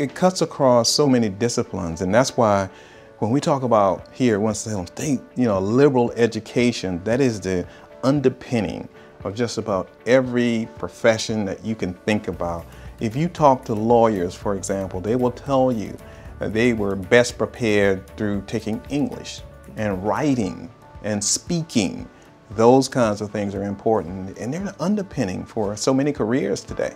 it cuts across so many disciplines, and that's why when we talk about here at Winston-Salem State, you know, liberal education, that is the underpinning of just about every profession that you can think about. If you talk to lawyers, for example, they will tell you that they were best prepared through taking English and writing and speaking. Those kinds of things are important and they're the underpinning for so many careers today.